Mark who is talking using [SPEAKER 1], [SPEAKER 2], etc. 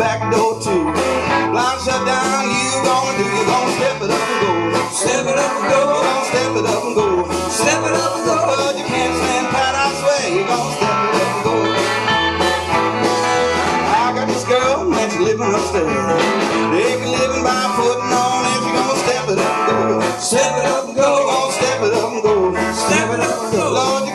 [SPEAKER 1] back door too. Blind shut down, you gonna do, you gonna step it up and go.
[SPEAKER 2] Step it up and go. You
[SPEAKER 1] gonna step it up and go. Step
[SPEAKER 2] it up and go.
[SPEAKER 1] But you can't stand pat, I swear, you gonna step it up and go. I got this girl, that's living upstairs. They be living by putting on, and she gonna step it up and go.
[SPEAKER 2] Step it up and go. You gonna
[SPEAKER 1] step it up and go. Step it up and go. Lord,